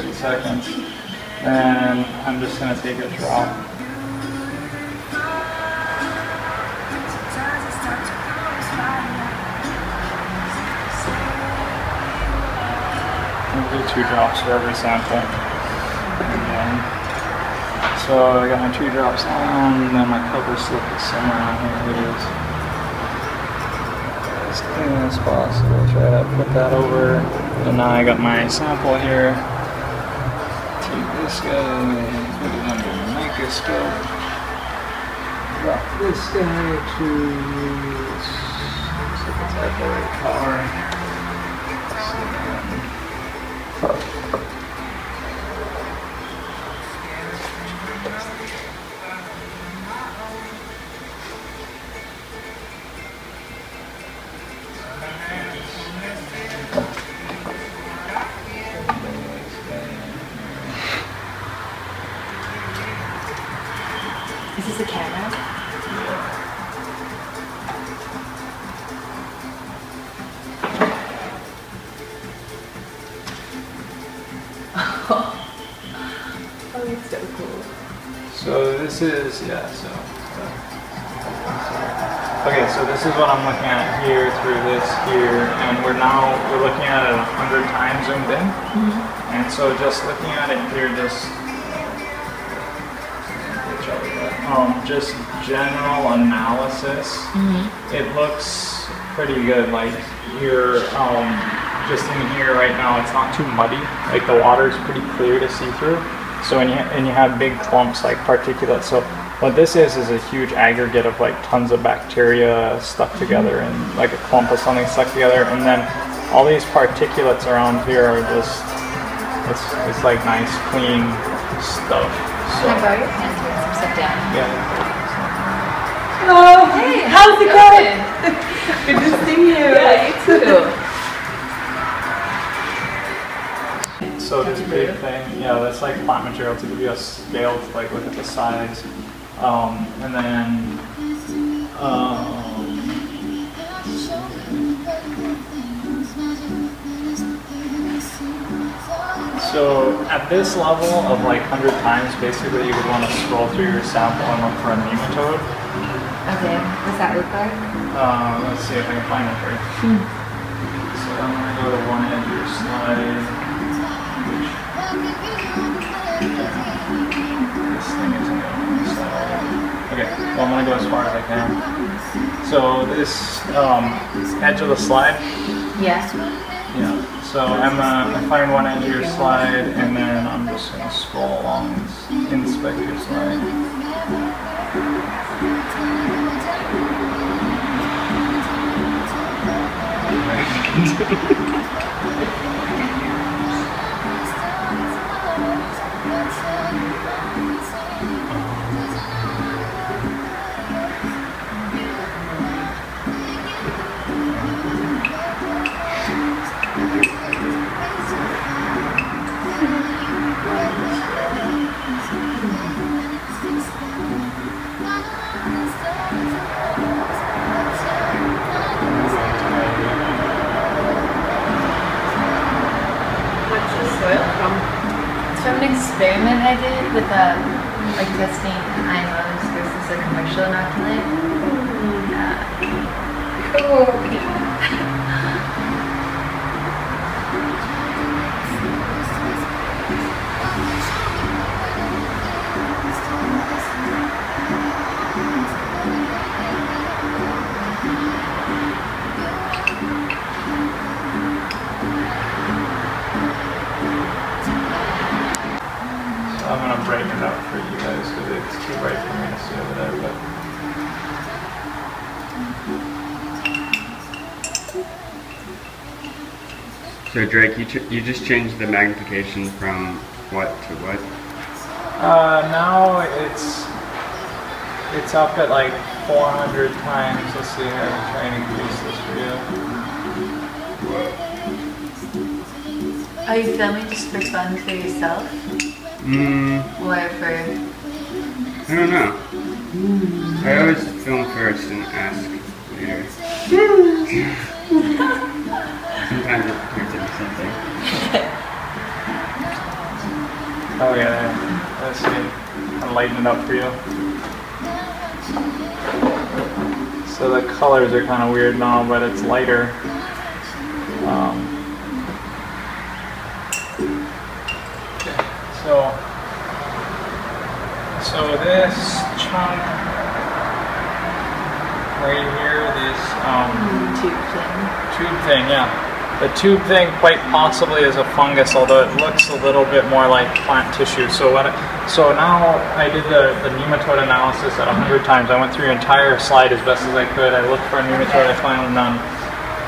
30 seconds. And I'm just gonna take a drop. I'll do two drops for every sample. So I got my two drops on, and then my cover slip is somewhere on. Here it is. As clean as possible. Try to put that over. And now I got my sample here. This guy, put it under the microscope. Drop this guy to. Looks like it's power. Okay, so this is what I'm looking at here through this here, and we're now, we're looking at it a hundred times zoomed in. And so just looking at it here, just, um, just general analysis, it looks pretty good. Like here, um, just in here right now, it's not too muddy. Like the water is pretty clear to see through. So and you and you have big clumps like particulate. So what this is is a huge aggregate of like tons of bacteria stuck mm-hmm. together and like a clump of something stuck together, and then all these particulates around here are just it's it's like nice clean stuff. So Can I borrow your pen to write some stuff down? yeah. Oh, hey, how's it going? Good. Good to see you. Yeah, you too. So this big thing, yeah, that's like plant material to give you a scale to like look at the size. Um, and then, um, so at this level of like 100 times, basically you would want to scroll through your sample and look for a nematode. Okay, what's that look like? Uh, let's see if I can find it for you. So Okay, I'm gonna go as far as I can. So this um, edge of the slide, Yeah. yeah. So I'm gonna I find one edge of your slide and then I'm just gonna scroll along this inspect your slide. an experiment I did with um, like testing IMOs versus a commercial inoculant. Uh, Cool. So Drake, you, ch- you just changed the magnification from what to what? uh, now it's it's up at like 400 times. Let's see how I'm trying to increase this for you. are you filming just for fun for yourself Mm, or for? I don't know. I always film first and ask Oh yeah, let's see. I'll lighten it up for you. So the colors are kind of weird now, but it's lighter. Um, okay, so, so this chunk right here, this um, Tube thing. tube thing, yeah. The tube thing quite possibly is a fungus, although it looks a little bit more like plant tissue. So what? I, so now I did the, the nematode analysis at 100 times. I went through your entire slide as best as I could. I looked for a nematode, I found none.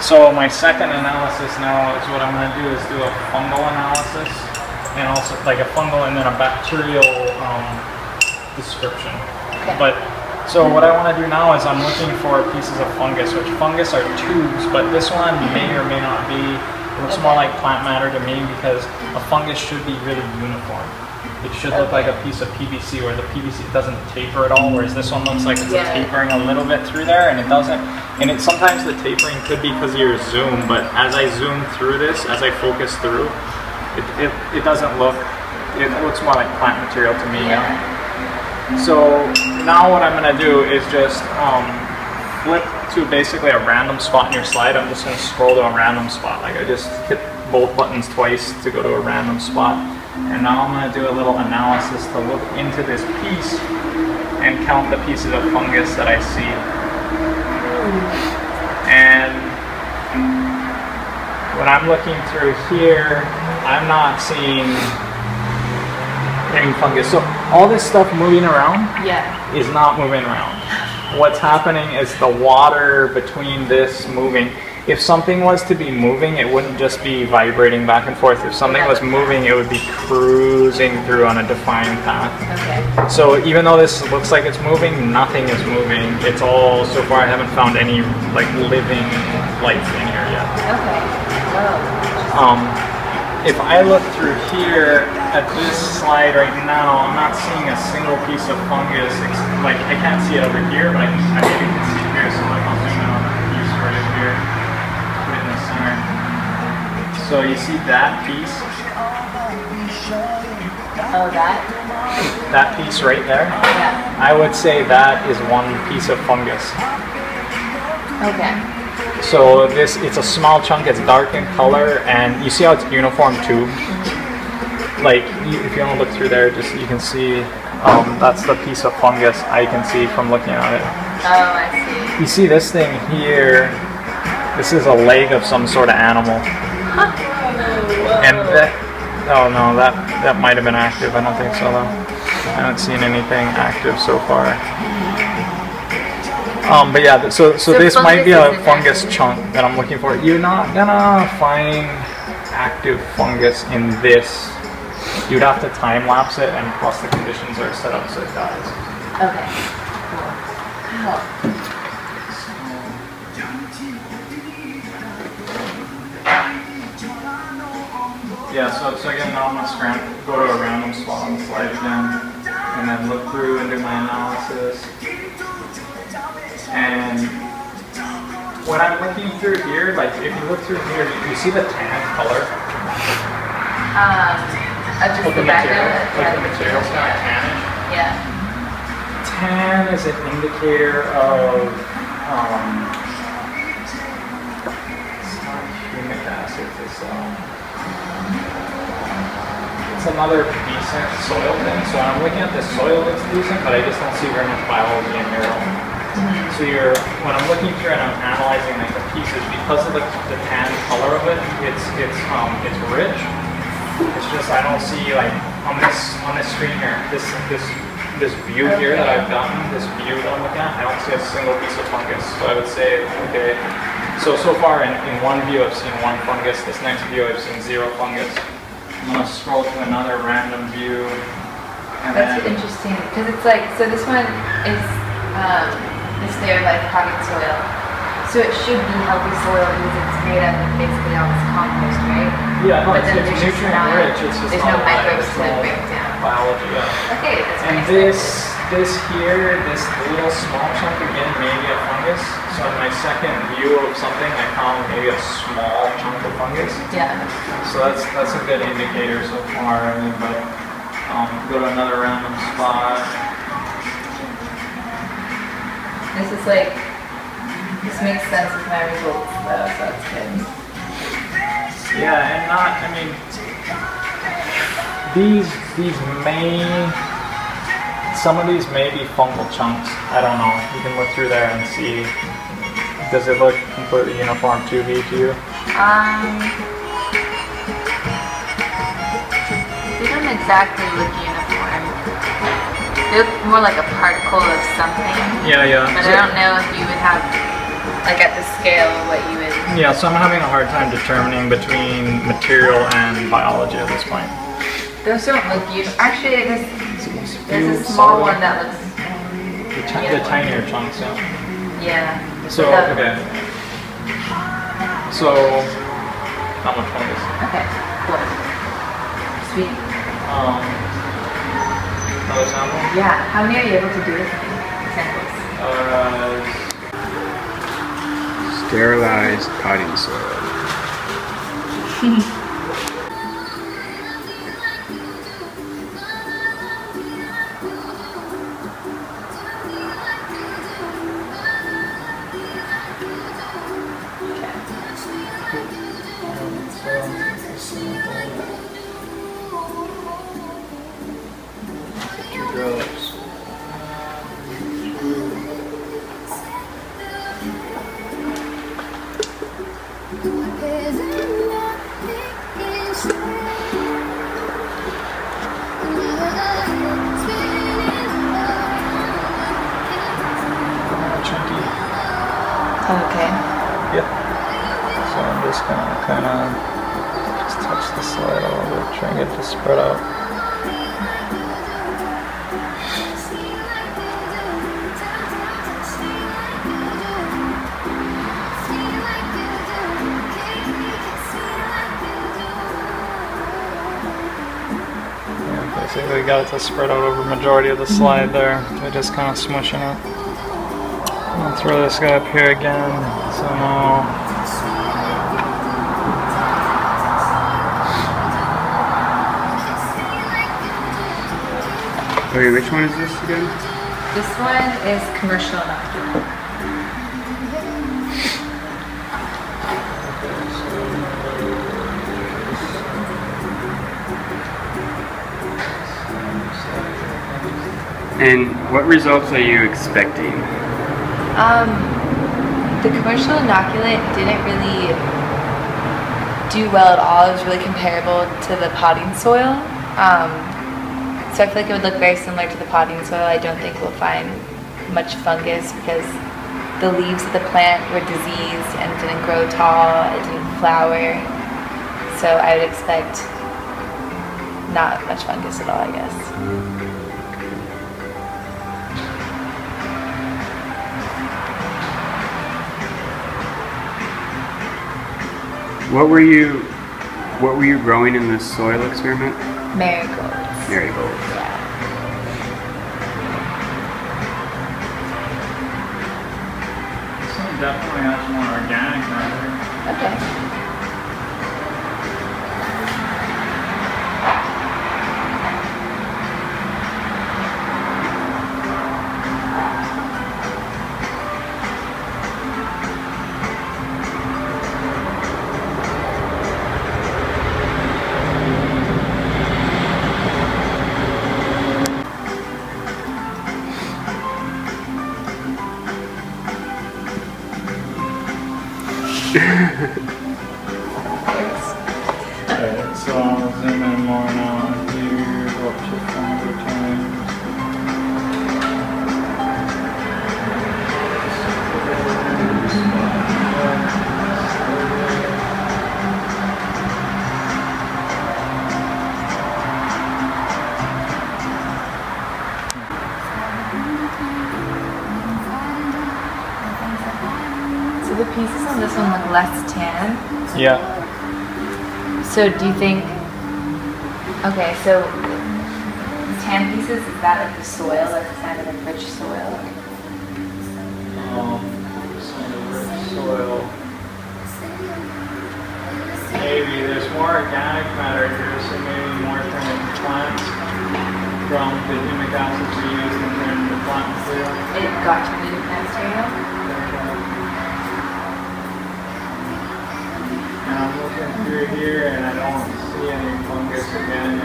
So my second analysis now is what I'm going to do is do a fungal analysis, and also like a fungal and then a bacterial um, description. Okay. But so what I want to do now is I'm looking for pieces of fungus, which fungus are tubes, but this one may or may not be. It looks more like plant matter to me because a fungus should be really uniform. It should look like a piece of PVC where the PVC doesn't taper at all, whereas this one looks like it's Yeah. tapering a little bit through there, and it doesn't. And it sometimes the tapering could be because of your zoom, but as I zoom through this, as I focus through, it, it, it doesn't look. It looks more like plant material to me. yeah. So now what I'm gonna do is just um, flip to basically a random spot in your slide. I'm just gonna scroll to a random spot. Like I just hit both buttons twice to go to a random spot. And now I'm gonna do a little analysis to look into this piece and count the pieces of fungus that I see. And when I'm looking through here, I'm not seeing fungus. So all this stuff moving around Yeah. is not moving around. What's happening is the water between this moving. If something was to be moving, it wouldn't just be vibrating back and forth. If something was moving, it would be cruising through on a defined path. Okay. So even though this looks like it's moving, nothing is moving. It's all so far I haven't found any like living life in here yet. Okay. Um, if I look through here at this slide right now, I'm not seeing a single piece of fungus. Like I can't see it over here, but I, can, I maybe can see it here. So like I'll zoom in on that piece right here, put it in the center. So you see that piece, Oh, that? that piece right there. Yeah. I would say that is one piece of fungus. Okay. So this, it's a small chunk. It's dark in color, and you see how it's uniform too. Like you- if you want to look through there, just you can see um, that's the piece of fungus I can see from looking at it. Oh, I see. You see this thing here. This is a leg of some sort of animal, and that. Oh no, that that might have been active. I don't think so though. I haven't seen anything active so far. Um, but yeah, so so, So this might be a fungus isn't fungus active. chunk that I'm looking for. You're not gonna find active fungus in this. You'd have to time lapse it, and plus the conditions are set up so it dies. Okay. Cool. Wow. Yeah, so, so again, now I'm gonna scram, go to a random spot on the slide again, and then look through and do my analysis. And when I'm looking through here, like if you look through here, do you see the tan color Um, uh, just of the the material, like the material's kind of tannish. Yeah. Tan is an indicator of, um, it's not humic acid, it's, um, it's another decent soil thing. So I'm looking at the soil looks decent, but I just don't see very much biology in here So when I'm looking through and I'm analyzing like the pieces, because of the, the tan color of it, it's, it's, um, it's rich. It's just I don't see like on this on this screen here, this this this view here that I've gotten, this view that I'm looking at, I don't see a single piece of fungus. So I would say, okay. So so far in, in one view I've seen one fungus. This next view I've seen zero fungus. I'm gonna scroll to another random view. And That's then, interesting because it's like so. This one is um, is there like product soil, so it should be healthy soil because it's made up of basically all this compost, right? yeah, no, but it's, then it's there's nutrient not- rich. It's just there's no microbes to break down. Biology, yeah. Okay, that's And this, this here, this little small chunk again, maybe a fungus. So in my second view of something, I found maybe a small chunk of fungus. Yeah. So that's that's a good indicator so far. I mean, but Um, go to another random spot. This is like, this makes sense with my results though, so that's good. Yeah, and not, I mean, these, these may, some of these may be fungal chunks. I don't know. You can look through there and see. Does it look completely uniform 2V to you? Um, they don't exactly look uniform. Look more like a particle of something, Yeah, yeah. but I don't know if you would have, like at the scale, what you would. Yeah, so I'm having a hard time determining between material and biology at this point. Those don't look uniform. Actually, I guess there's a small one that looks. The, ti- the tinier chunks, yeah. Yeah. So, okay. So, how much fungus? Okay. Cool. Sweet. Um, another sample? Yeah. How many are you able to do with me? Uh, Sterilized potting soil. Yeah, we got it to spread out over majority of the slide mhm. there. By just kind of smushing it. I'll throw this guy up here again. So now Okay, which one is this again? This one is commercial inoculant. And what results are you expecting? Um, the commercial inoculant didn't really do well at all. It was really comparable to the potting soil. Um, so I feel like it would look very similar to the potting soil. I don't think we'll find much fungus because the leaves of the plant were diseased and didn't grow tall. It didn't flower. So I would expect not much fungus at all, I guess. What were you what were you growing in this soil experiment? Marigolds. Marigolds. Yeah. this one definitely has more organic matter. Okay. So do you think? Okay, so tan pieces is that like the soil, like kind of like rich soil? Um, some rich soil. Maybe there's more organic matter here, so maybe more from the plants. from the humic acids we use in turning the plant material. It got turned into plant material. I'm looking through here and I don't see any fungus again.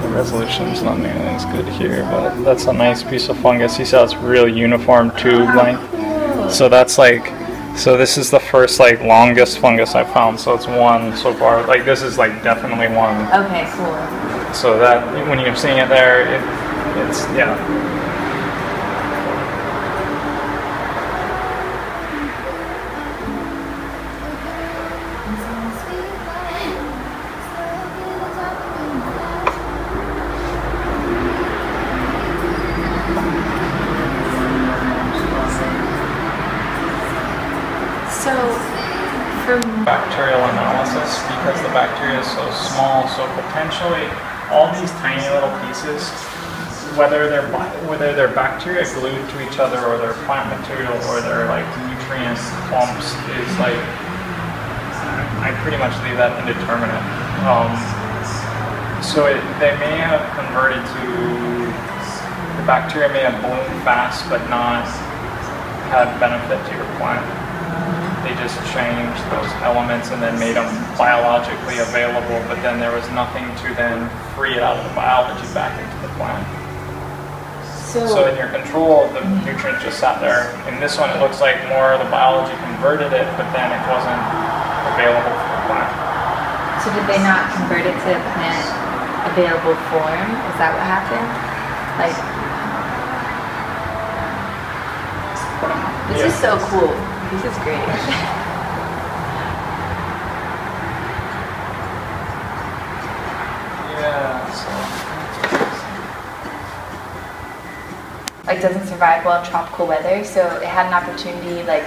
The resolution's not nearly as good here, but that's a nice piece of fungus. You saw it's real uniform tube length. So that's like, so this is the first like longest fungus I found. So it's one so far. Like this is like definitely one. Okay, cool. So that when you're seeing it there, it, it's yeah. Pieces, whether they're whether they're bacteria glued to each other or they're plant material or they're like nutrient clumps, is like I pretty much leave that indeterminate. Um, so it, they may have converted to the bacteria may have bloomed fast but not had benefit to your plant they just changed those elements and then made them biologically available, but then there was nothing to then free it out of the biology back into the plant. so, So in your control, the nutrients just sat there. In this one, it looks like more of the biology converted it, but then it wasn't available for the plant. so did they not convert it to a plant available form? Is that what happened? Like, this is so cool. This is great. Yeah, so. like doesn't survive well in tropical weather, so it had an opportunity. Like,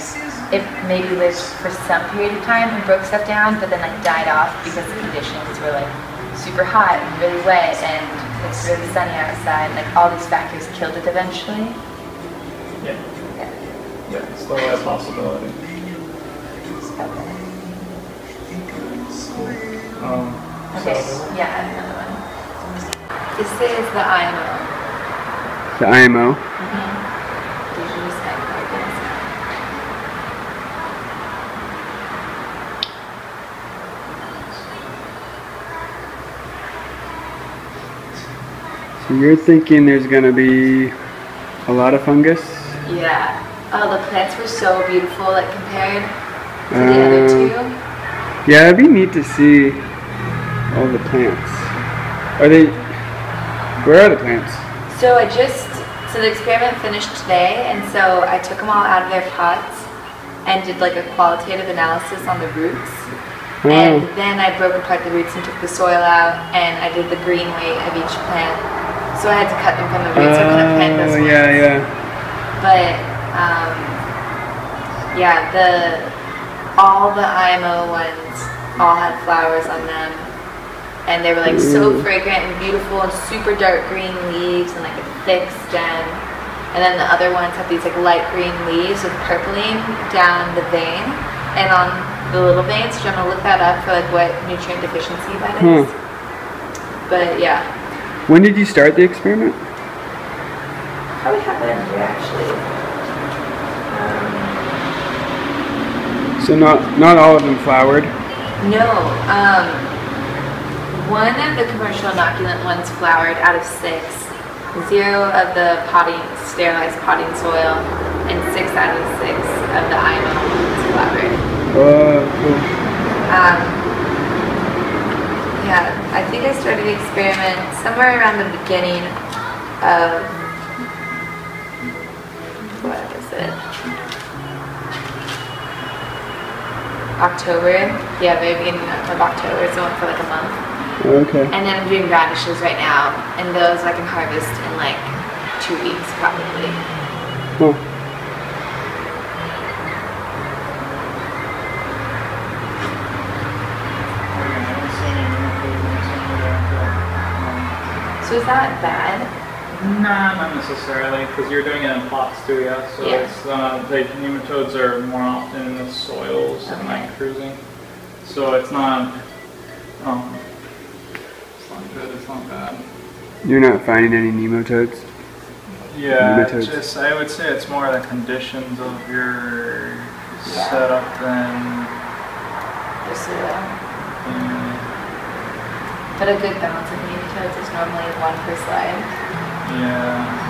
it maybe lived for some period of time and broke stuff down, but then like died off because the conditions were like super hot and really wet, and it's really sunny outside. Like all these factors killed it eventually. Still a possibility. Okay. Um, Okay. so- Yeah, I have another one. This is the IMO. The IMO. Disease and organism. So you're thinking there's gonna be a lot of fungus? Yeah. Oh, the plants were so beautiful, like compared to the other Uh, two. Yeah, it'd be neat to see all the plants. Are they? Where are the plants? So I just, so the experiment finished today, and so I took them all out of their pots and did like a qualitative analysis on the roots. And Oh, then I broke apart the roots and took the soil out, and I did the green weight of each plant. So I had to cut them from the roots. I couldn't plant those oh ones. yeah, yeah. But um, yeah, the all the IMO ones all had flowers on them, and they were like so fragrant and beautiful and super dark green leaves and like a thick stem. And then the other ones have these like light green leaves with purpling down the vein and on the little veins. So I'm gonna look that up for like what nutrient deficiency that is. Huh. But yeah, When did you start the experiment? probably have that in actually. So not not all of them flowered. No, um, one of the commercial inoculant ones flowered out of six. Zero of the potting, sterilized potting soil, and six out of six of the IMO ones flowered. Uh, cool. Um, yeah, I think I started the experiment somewhere around the beginning of October. Yeah, very beginning of October. So it went for like a month. Okay. And then I'm doing radishes right now, and those I can harvest in like two weeks probably. Cool. I haven't seen any improvements in the So is that bad? Nah, not necessarily, because you're doing it in pots too, yeah. So Yeah. it's uh, the nematodes are more often in the soils and Okay. like cruising. So it's not. Um, it's not good. It's not bad. You're not finding any nematodes? Yeah, Nematodes. just I would say it's more the conditions of your Yeah. setup than. The soil. Yeah. But a good balance of nematodes is normally one per slide. Yeah.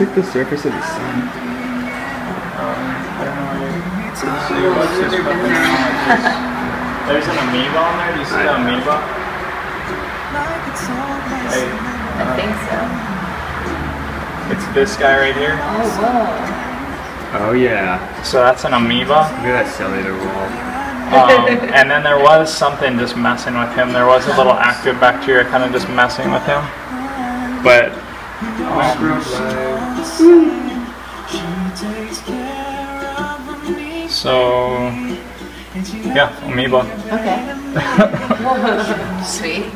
Like the surface of the sun. um, I don't know. So your website's fucking around. There's an amoeba on there. Do you see the amoeba? Hey, I uh, think so. It's this guy right here. Oh, whoa. Oh yeah. So that's an amoeba. Look at that cellular wall. Um, and then there was something just messing with him. There was a little active bacteria kind of just messing with him. But so yeah, amoeba. Okay. Sweet.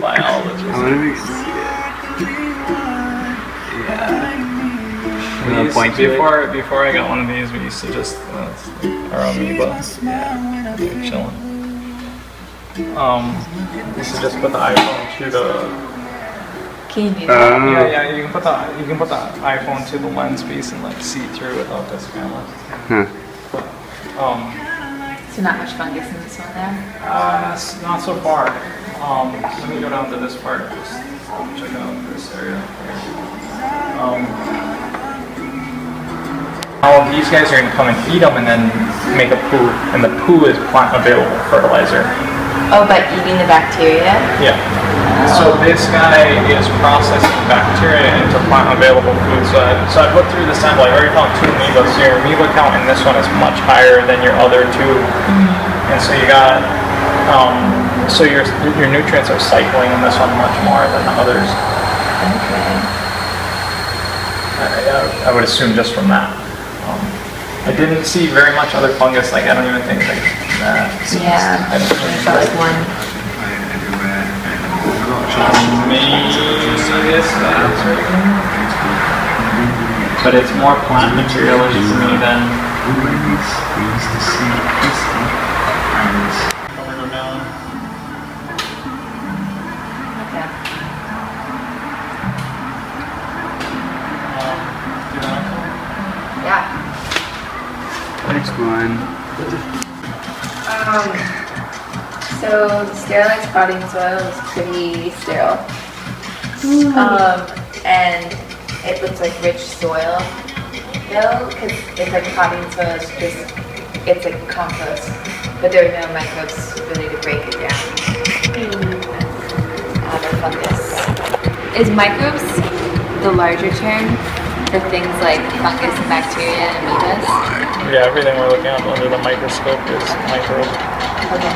Biologist. I wonder if you can see it. We Wanna used- point before before I got one of these, we used to just uh, our amoeba. Yeah, chilling. Um, we used to just put the iPhone to the Can you do Uh, yeah yeah you can put the you can put the iPhone to the lens piece and like see through without this camera. Huh. Um, so not much fungus in this one there. uh, not so far. Um, let me go down to this part. Just check out this area. Um, all of these guys are gonna come and eat them and then make a poo, and the poo is plant available fertilizer. Oh, by eating the bacteria? Yeah. So this guy is processing bacteria into plant available food. So I, so I looked through the sample. I already found two amoebas. So your amoeba count in this one is much higher than your other two. And so you got, um, so your your nutrients are cycling in this one much more than the others. Okay. I, I, I would assume just from that. I didn't see very much other fungus. Like I don't even think like that. Yeah. I don't I really felt like one. Maybe this that's right. But it's more plant material to me than. Next one. Um, so the sterilized potting soil is pretty sterile. Um, and it looks like rich soil, though, because it's like potting soil is just, it's like compost, but there are no microbes really to break it down. Uh, fungus. Is microbes the larger term for things like fungus and bacteria and amoebas? Yeah, everything we're looking at under the microscope is microbe. Okay.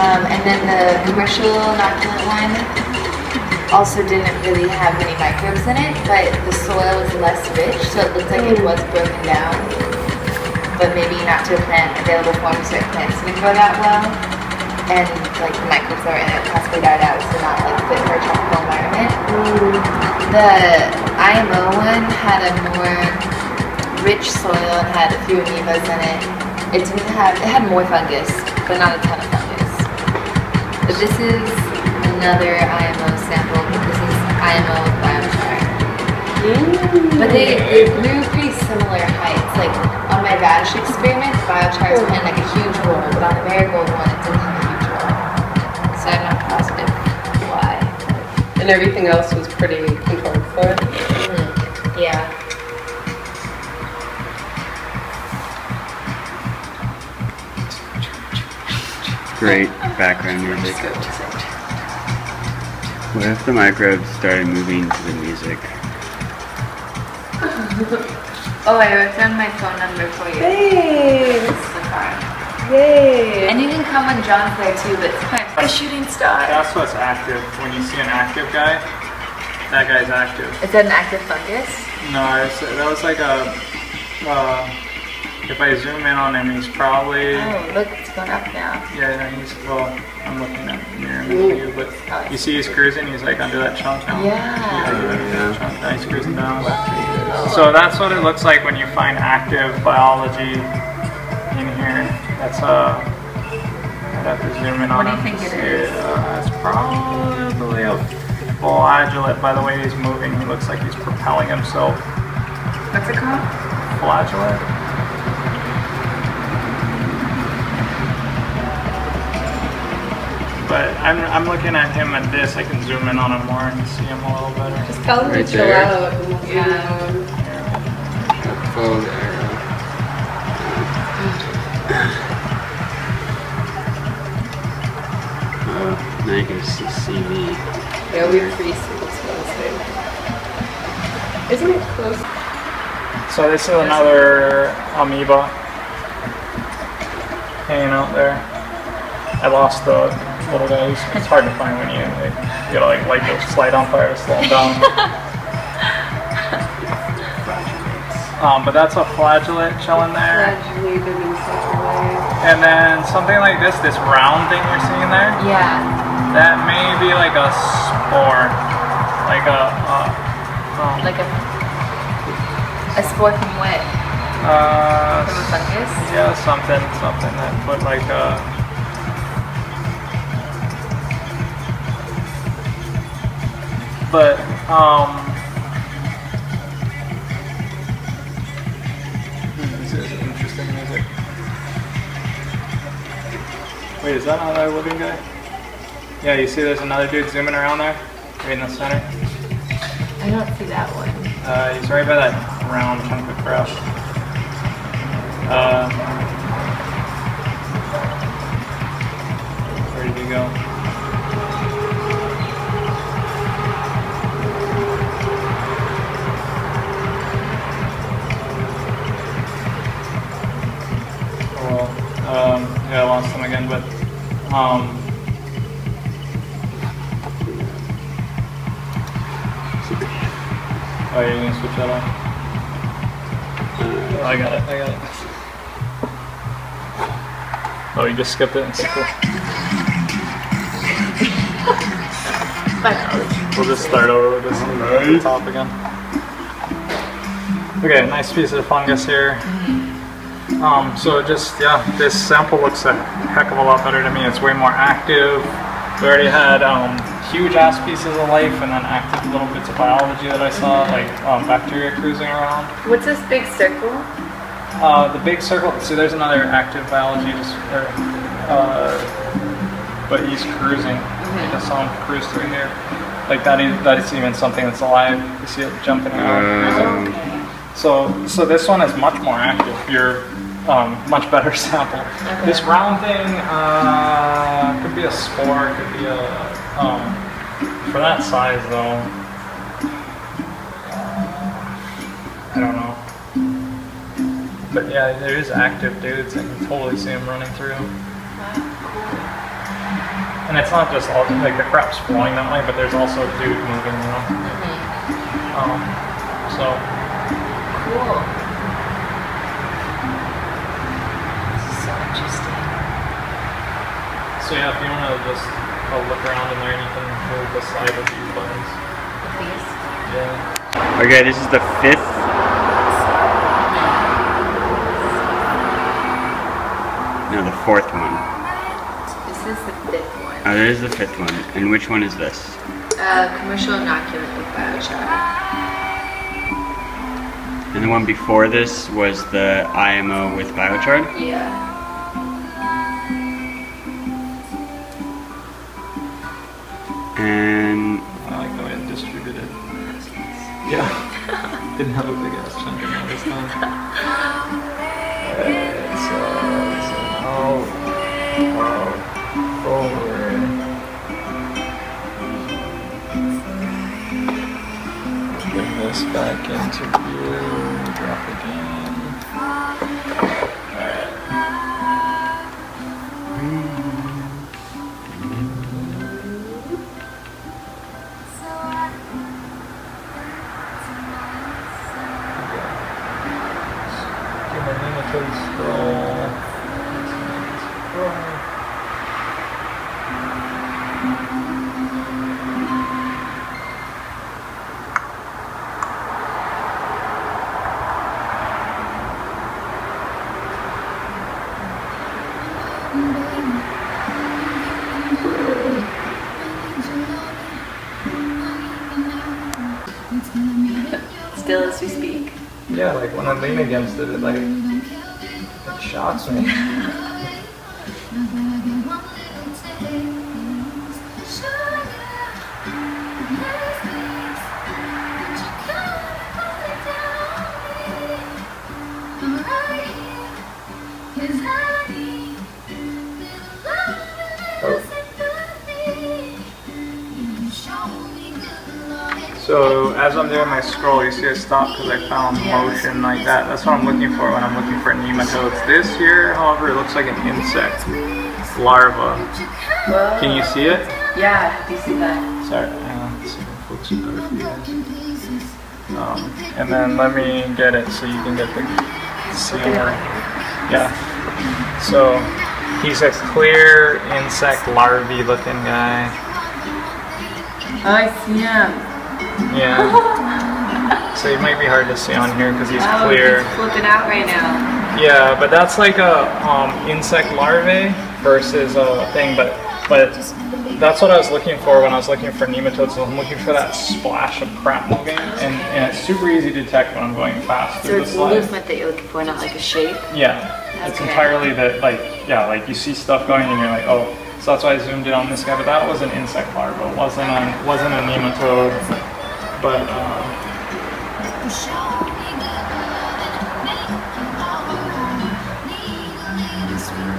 Um, and then the commercial inoculant one also didn't really have many microbes in it, but the soil was less rich, so it looked like it was broken down. But maybe not to a plant available form, certain plants didn't grow that well. And like the microbes that were in it possibly died out, so not like fit for a tropical environment. The IMO one had a more rich soil and had a few amoebas in it. It didn't have, it had more fungus, but not a ton of fungus. But this is another IMO sample, but this is IMO biochar. Mm. But they, they grew pretty similar heights. Like on my radish experiment, biochar was playing like a huge role, but on the marigold one, it didn't And everything else was pretty controlled for. Hmm, yeah. Great background music. What if the microbes started moving to the music? Oh, I wrote down my phone number for you. Thanks. Yay. And you can come when John's there too, but sometimes a shooting star. That's what's active. When you see an active guy, that guy's active. Is that an active fungus? No, it's, that was like a. Uh, if I zoom in on him, he's probably. Oh, look, it's going up now. Yeah, yeah, he's. Well, I'm looking at near him with you, but you see he's cruising. He's like under that chunk now. Yeah. under that chunk. Now he's cruising down. So that's what it looks like when you find active biology in here. That's uh. I'd have to zoom in on What do you think to it see is? Uh, it's probably a flagellate by the way he's moving. He looks like he's propelling himself. What's it called? Flagellate. But I'm, I'm looking at him at this. I can zoom in on him more and see him a little better. Just tell them Right to chill there. out. and we'll zoom Yeah. in. Now you can see, see me. Yeah, we freeze this Wednesday. Isn't it close? So this is another amoeba hanging out there. I lost the little guys. It's hard to find when you, like, you gotta like light those slide on fire to slow them down. um, but that's a flagellate chilling there. Gradually in such a way. And then something like this, this round thing you're seeing there, Yeah. That may be like a spore, like a, uh, um, Like a a spore from what? uh, From a fungus? yeah, something, something that put like a. But um, hmm, this is interesting music. Wait, is that not another living guy? Yeah, you see, there's another dude zooming around there, right in the center. I don't see that one. Uh, he's right by that round chunk of crap. Uh, where did he go? Oh, um, yeah, I lost him again, but, um, oh, you're gonna switch that on? Oh, I got it, I got it. Oh, you just skipped it? It's cool. We'll just start over with this at the top again. Okay, nice piece of fungus here. Um, so just, yeah, this sample looks a heck of a lot better to me. It's way more active. We already had um, huge ass pieces of life and then active little bits of biology that I saw, like um, bacteria cruising around. What's this big circle? Uh, the big circle. See, there's another active biology, just, or, uh, but he's cruising. I just saw him cruise through here. Like that is that is even something that's alive. You see it jumping around. cruising. Um, So, so this one is much more active. You're um, much better sample. This round thing uh, could be a spore, could be a um, for that size though. I don't know. But yeah, there is active dudes. I can totally see them running through. And it's not just all like the crap's flowing that way, but there's also a dude moving, you know. Um, so Cool. This is so interesting. So yeah, if you want to just uh, look around in there and you can the slide with these buttons. These. Yeah. okay, this is the fifth. No, the fourth one. This is the fifth one. Oh, there's the fifth one. And which one is this? Uh, commercial inoculant with biochar. And the one before this was the IMO with biochar. Yeah. And I like the way it's distributed. Yeah. Didn't have a big ass chunk of this time. Over. Bring this back into view. Drop again. Still as we speak. Yeah, like when I lean against it, it like it shocks me. I'm doing my scroll, you see it stop because I found motion like that. That's what I'm looking for when I'm looking for nematodes. This here, however, it looks like an insect larva. Can you see it? Yeah, do you see that? Sorry, uh, see if it looks better for you guys. Um, and then let me get it so you can get the see Look at it more. on here. Yeah. So he's a clear insect larvae looking guy. Oh, I see him. Yeah. so he might be hard to see on here because he's oh, clear. he's flipping out right now. Yeah, but that's like a um, insect larvae versus a thing. But but that's what I was looking for when I was looking for nematodes. So I'm looking for that splash of crap moving, and, and it's super easy to detect when I'm going fast So through it's the slide. movement that you're looking for, not like a shape. Yeah, it's entirely that like yeah, like you see stuff going and you're like oh. So that's why I zoomed in on this guy, but that was an insect larva. It wasn't a wasn't a nematode, but. Um,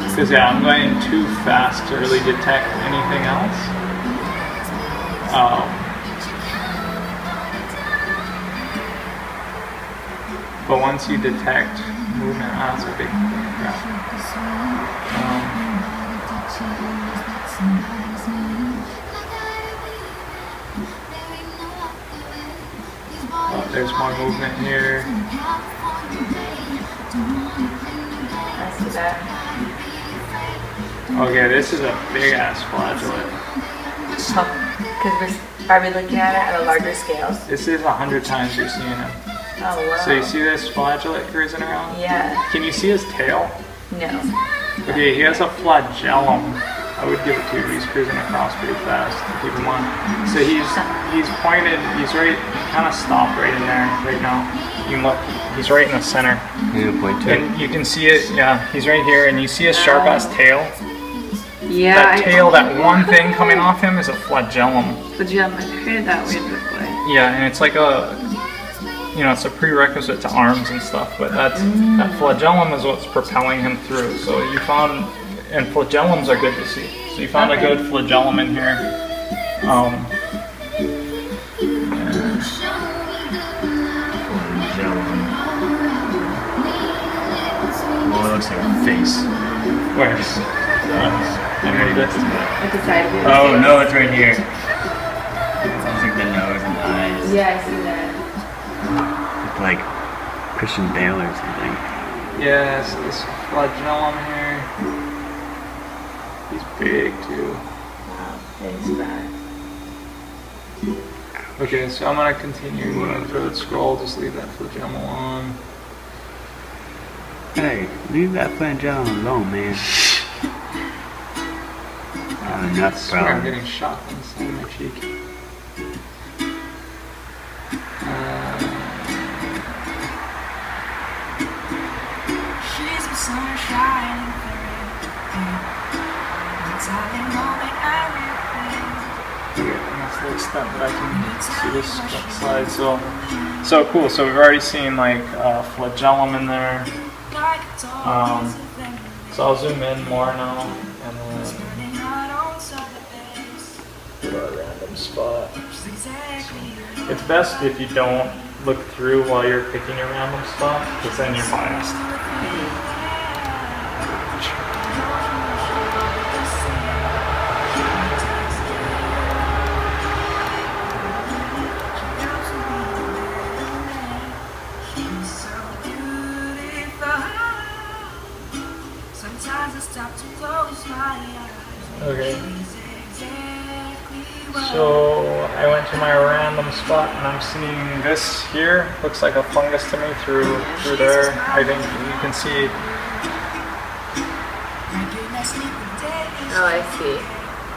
Because yeah, I'm going too fast to really detect anything else. Um, but once you detect movement, ah, that's a big. Um, there's more movement here. I see that. Okay, this is a big ass flagellate. Because we're, are we looking at it at a larger scale? This is a hundred times you're seeing it. Oh, wow. So you see this flagellate cruising around? Yeah. Can you see his tail? No. Okay, he has a flagellum. I would give it to you. He's cruising across pretty fast. Keep him on. So he's he's pointed. He's right. Kind of stopped right in there right now. You can look. He's right in the center, You gonna point to and you can see it. Yeah, he's right here, and you see his sharp ass tail. Yeah. That I- tail, that one thing coming off him, is a flagellum. Flagellum. yeah, I've heard that weird before. Yeah, and it's like a, you know, it's a prerequisite to arms and stuff. But that's that mm. flagellum is what's propelling him through. So you found, and flagellums are good to see. So you found a good flagellum in here. Um, Well, it looks like a face. where's? Underneath it. At the side of it. Oh no, it's right here. It's like the nose and eyes. Yeah, I see that. It's like Christian Bale or something. Yes, this flagellum here. He's big too. Wow, there's that. Okay, so I'm gonna continue moving through the scroll. Just leave that flagellum alone. Hey, leave that flagellum alone, man. Got I enough swear I'm getting shot in the side of my cheek. Extent that I can see this slide. So, so cool. So we've already seen like uh, flagellum in there. Um, so I'll zoom in more now and then put a random spot. It's best if you don't look through while you're picking your random spot because then you're biased. Okay. So I went to my random spot and I'm seeing this here. Looks like a fungus to me through through there. I think you can see. Oh, I see.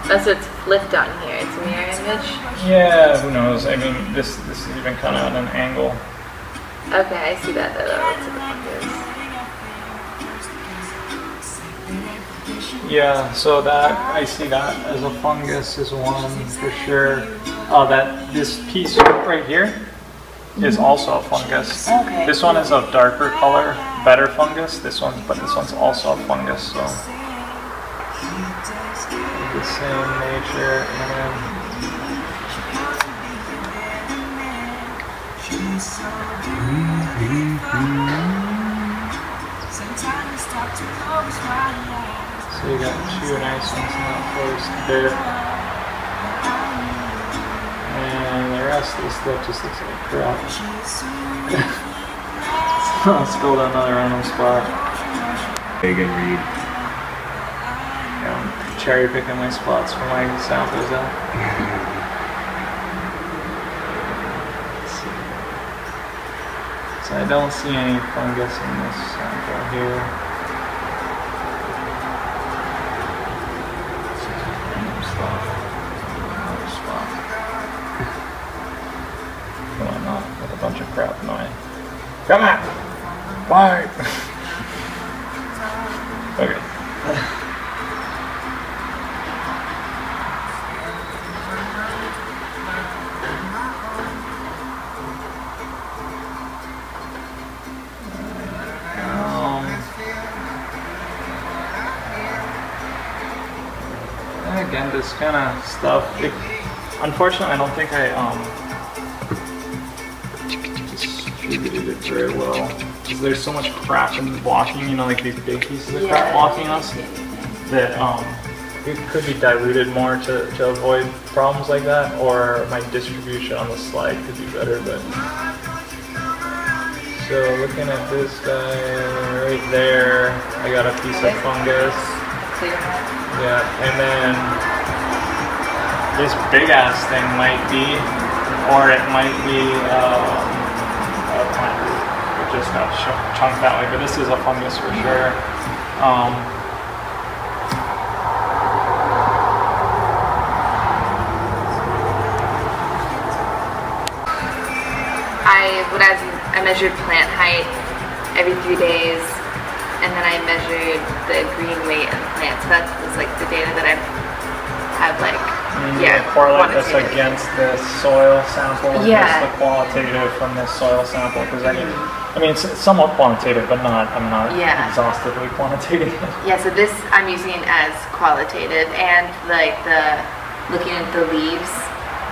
That's what's flipped on here. It's a mirror image. Yeah, who knows? I mean, this this is even kind of at an angle. Okay, I see that though. That looks like a fungus. Yeah, so that I see that as a fungus is one for sure. Oh, that this piece right here is also a fungus. Okay. This one is a darker color, better fungus. This one, but this one's also a fungus. So the same nature and mm-hmm. Sometimes I stop to close my eyes. So you got two nice ones in that first bit. And the rest of the stuff just looks like crap. Let's build another random spot. Very good read. I'm um, cherry picking my spots for my samples out. So I don't see any fungus in this sample here. This kind of stuff. It, unfortunately, I don't think I um distributed it very well. There's so much crap in the blocking, you know, like these big pieces of crap blocking us, that um it could be diluted more to, to avoid problems like that, or my distribution on the slide could be better. But so looking at this guy right there, I got a piece of fungus. Yeah, and then this big ass thing might be, or it might be um, a plant just got ch- chunked that way, but this is a fungus for sure. Um, I I was I measured plant height every three days, and then I measured the green weight of the plant. So that was like the data that I have like yeah correlate this against the soil sample, Yeah. just the qualitative from this soil sample, because I mean, I mean, it's somewhat quantitative, but not, I'm not Yeah. exhaustively quantitative. Yeah, so this I'm using as qualitative and like the looking at the leaves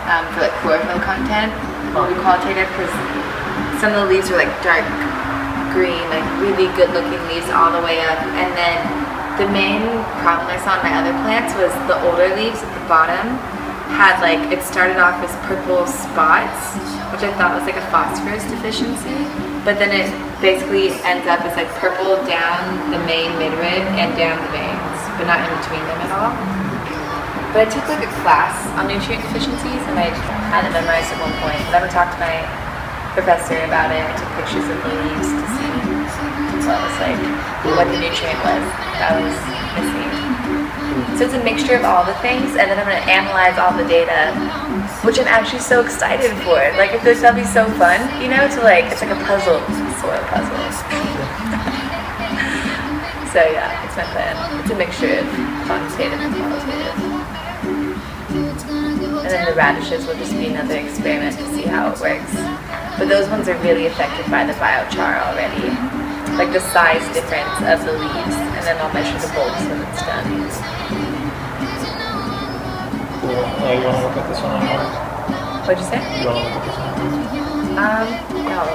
um, for like chlorophyll content will be qualitative because some of the leaves are like dark green, like really good looking leaves all the way up. And then the main problem I saw in my other plants was the older leaves at the bottom had like it started off as purple spots, which I thought was like a phosphorus deficiency. But then it basically ends up as like purple down the main midrib and down the veins, but not in between them at all. But I took like a class on nutrient deficiencies and I had it memorized at one point. But I would talk to my professor about it. I took pictures of the leaves to see what was like what the nutrient was that was missing. So it's a mixture of all the things, and then I'm gonna analyze all the data, which I'm actually so excited for. Like, if this that'll be so fun, you know, to like it's like a puzzle, soil puzzle. so yeah, it's my plan. It's a mixture of quantitative and qualitative. And then the radishes will just be another experiment to see how it works. But those ones are really affected by the biochar already. Like the size difference of the leaves. And then I'll measure the bulbs when it's done. Cool. Uh, you want to look at this one? What'd you say? You want to look at this one? Um, I'll-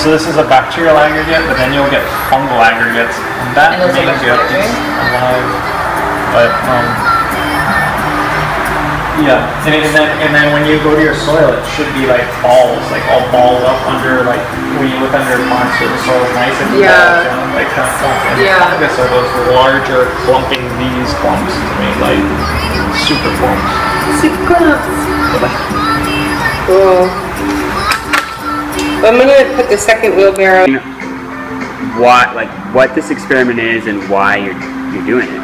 So this is a bacterial aggregate, but then you'll get fungal aggregates. And that And means you have larger? these alive. But um yeah, and, and then and then when you go to your soil, it should be like balls, like all balled up under like when you look under plants where the soil is nice and Yeah. balled down, like kind of clump. And Yeah. fungus are those larger clumping these clumps to me, like super clumps. Super clumps. Cool. I'm gonna put the second wheelbarrow. What like what this experiment is and why you're you're doing it.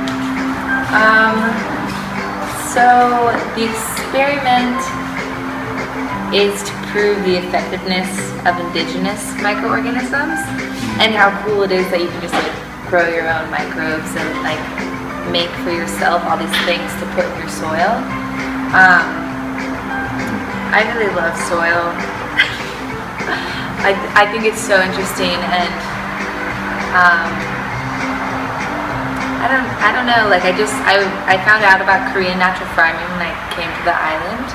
Um, so the experiment is to prove the effectiveness of indigenous microorganisms and how cool it is that you can just like grow your own microbes and like make for yourself all these things to put in your soil. Um, I really love soil. I, I think it's so interesting and um, I don't I don't know like I just I, I found out about Korean natural farming when I came to the island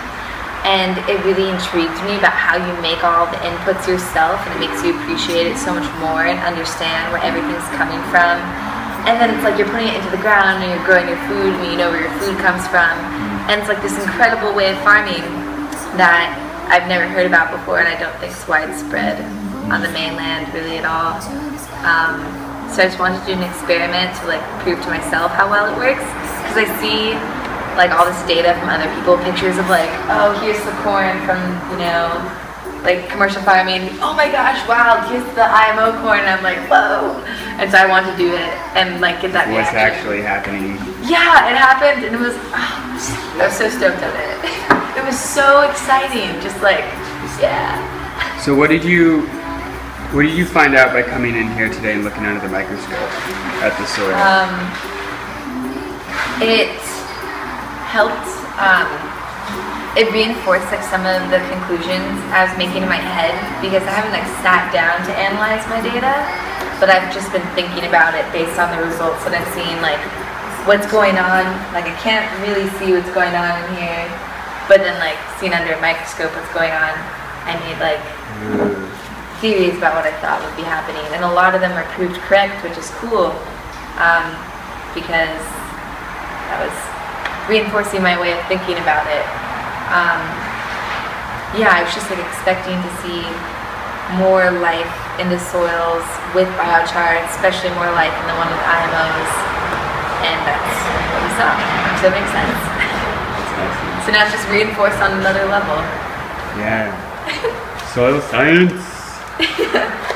and it really intrigued me about how you make all the inputs yourself and it makes you appreciate it so much more and understand where everything's coming from and then it's like you're putting it into the ground and you're growing your food and you know where your food comes from and it's like this incredible way of farming that I've never heard about before and I don't think it's widespread on the mainland really at all. Um, so I just wanted to do an experiment to like prove to myself how well it works because I see like all this data from other people, pictures of like, oh, here's the corn from, you know, like commercial farming. Oh my gosh, wow, here's the IMO corn. And I'm like, whoa. And so I want to do it and like get that What's reaction. actually happening? Yeah, it happened, and it was. Oh, I was so stoked on it. It was so exciting. Just like, yeah. So what did you what did you find out by coming in here today and looking under the microscope at the soil? Um, it helped. Um, it reinforced like some of the conclusions I was making in my head because I haven't like sat down to analyze my data, but I've just been thinking about it based on the results that I've seen, like what's going on. Like I can't really see what's going on in here, but then like seeing under a microscope what's going on, I need like theories about what I thought would be happening, and a lot of them are proved correct, which is cool, um, because that was reinforcing my way of thinking about it. Um, yeah, I was just like expecting to see more life in the soils with biochar, especially more life in the one with IMOs, and that's what we saw. So it makes sense. so now it's just reinforced on another level. yeah. Soil science. yeah